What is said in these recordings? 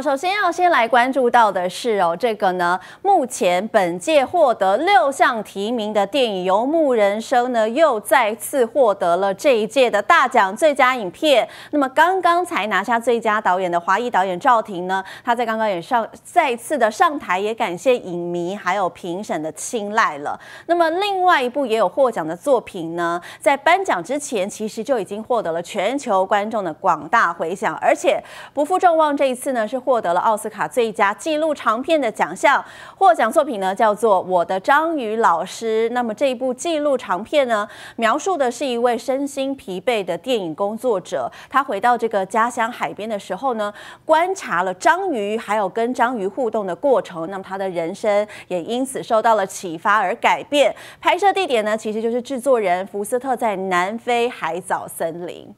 首先要先来关注到的是哦，这个呢，目前本届获得六项提名的电影《游牧人生》呢，又再次获得了这一届的大奖最佳影片。那么刚刚才拿下最佳导演的华裔导演赵婷呢，他在刚刚也上再次的上台，也感谢影迷还有评审的青睐了。那么另外一部也有获奖的作品呢，在颁奖之前其实就已经获得了全球观众的广大回响，而且不负众望，这一次呢是。获得了奥斯卡最佳纪录长片的奖项，获奖作品呢叫做《我的章鱼老师》。那么这一部纪录长片呢，描述的是一位身心疲惫的电影工作者，他回到这个家乡海边的时候呢，观察了章鱼，还有跟章鱼互动的过程。那么他的人生也因此受到了启发而改变。拍摄地点呢，其实就是制作人福斯特在南非海藻森林。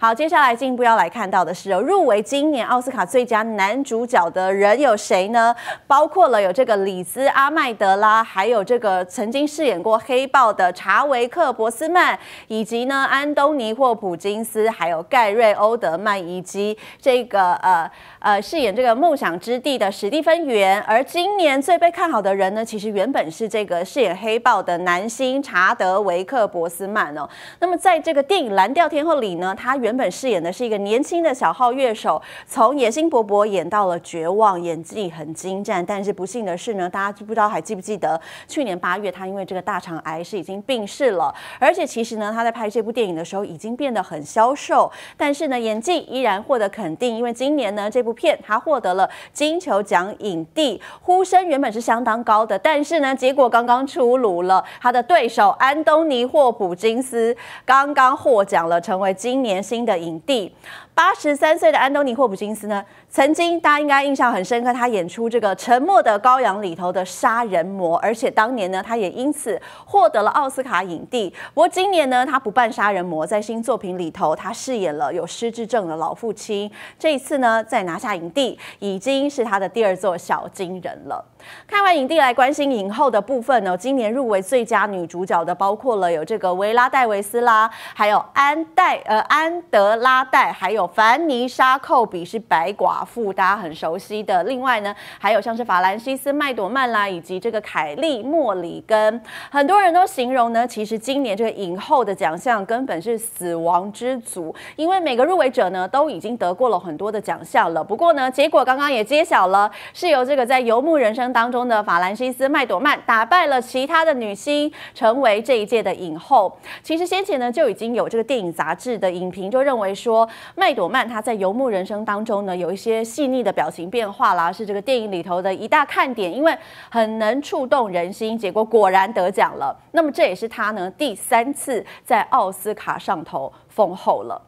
好，接下来进一步要来看到的是哦，入围今年奥斯卡最佳男主角的人有谁呢？包括了有这个里兹阿麦德拉，还有这个曾经饰演过黑豹的查维克博斯曼，以及呢安东尼霍普金斯，还有盖瑞欧德曼，以及这个呃呃饰演这个梦想之地的史蒂芬元。而今年最被看好的人呢，其实原本是这个饰演黑豹的男星查德维克博斯曼哦。那么在这个电影《蓝调天后》里呢，他原本饰演的是一个年轻的小号乐手，从野心勃勃演到了绝望，演技很精湛。但是不幸的是呢，大家不知道还记不记得，去年八月他因为这个大肠癌是已经病逝了。而且其实呢，他在拍这部电影的时候已经变得很消瘦，但是呢，演技依然获得肯定。因为今年呢，这部片他获得了金球奖影帝，呼声原本是相当高的。但是呢，结果刚刚出炉了，他的对手安东尼霍普金斯刚刚获奖了，成为今年。新的影帝，八十三岁的安东尼霍普金斯呢？曾经大家应该印象很深刻，他演出这个《沉默的羔羊》里头的杀人魔，而且当年呢，他也因此获得了奥斯卡影帝。不过今年呢，他不扮杀人魔，在新作品里头，他饰演了有失智症的老父亲。这一次呢，再拿下影帝，已经是他的第二座小金人了。看完影帝，来关心影后的部分呢。今年入围最佳女主角的，包括了有这个维拉戴维斯拉，还有安戴呃安德拉戴，还有凡妮莎寇比是白寡妇，大家很熟悉的。另外呢，还有像是法兰西斯麦朵曼啦，以及这个凯利莫里根，很多人都形容呢，其实今年这个影后的奖项根本是死亡之组，因为每个入围者呢都已经得过了很多的奖项了。不过呢，结果刚刚也揭晓了，是由这个在游牧人生。当中的法兰西斯麦朵曼打败了其他的女星，成为这一届的影后。其实先前呢就已经有这个电影杂志的影评就认为说，麦朵曼她在游牧人生当中呢有一些细腻的表情变化啦，是这个电影里头的一大看点，因为很能触动人心。结果果然得奖了，那么这也是她呢第三次在奥斯卡上头封后了。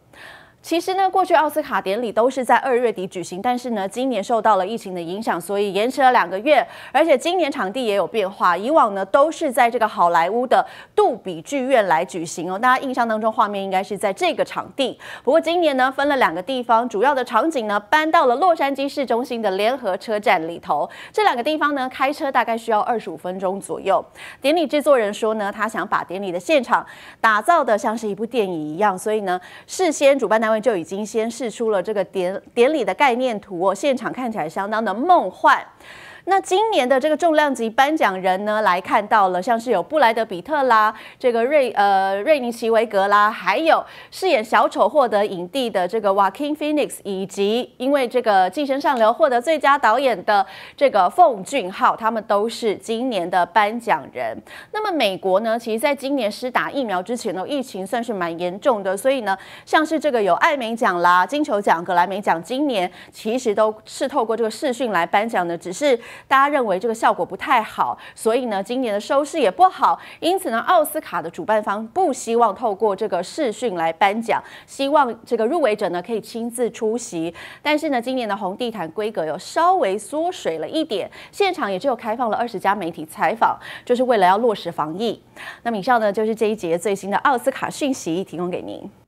其实呢，过去奥斯卡典礼都是在二月底举行，但是呢，今年受到了疫情的影响，所以延迟了两个月。而且今年场地也有变化，以往呢都是在这个好莱坞的杜比剧院来举行哦。大家印象当中画面应该是在这个场地，不过今年呢分了两个地方，主要的场景呢搬到了洛杉矶市中心的联合车站里头。这两个地方呢开车大概需要二十五分钟左右。典礼制作人说呢，他想把典礼的现场打造的像是一部电影一样，所以呢事先主办单位。就已经先试出了这个典典礼的概念图，现场看起来相当的梦幻。那今年的这个重量级颁奖人呢，来看到了像是有布莱德比特啦，这个瑞呃瑞尼奇维格啦，还有饰演小丑获得影帝的这个瓦 King Phoenix，以及因为这个寄生上流获得最佳导演的这个奉俊昊，他们都是今年的颁奖人。那么美国呢，其实在今年施打疫苗之前呢，疫情算是蛮严重的，所以呢，像是这个有艾美奖啦、金球奖、格莱美奖，今年其实都是透过这个视讯来颁奖的，只是。大家认为这个效果不太好，所以呢，今年的收视也不好。因此呢，奥斯卡的主办方不希望透过这个视讯来颁奖，希望这个入围者呢可以亲自出席。但是呢，今年的红地毯规格有稍微缩水了一点，现场也只有开放了二十家媒体采访，就是为了要落实防疫。那么以上呢就是这一节最新的奥斯卡讯息，提供给您。